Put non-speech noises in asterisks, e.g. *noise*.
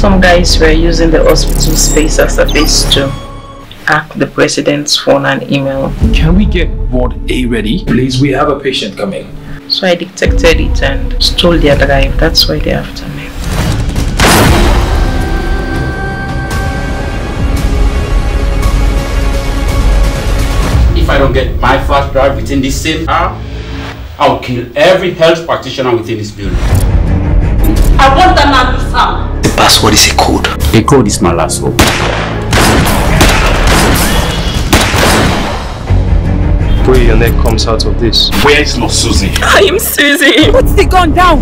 Some guys were using the hospital space as a base to hack the president's phone and email. Can we get ward A ready? Please, we have a patient coming. So I detected it and stole their drive. That's why they're after me. If I don't get my flash drive within this same hour, I'll kill every health practitioner within this building. I want that man to found. The password is a code. The code is my last hope. Pray your neck comes out of this. Where is Lord Susie? *laughs* I am Susie. Put the gun down.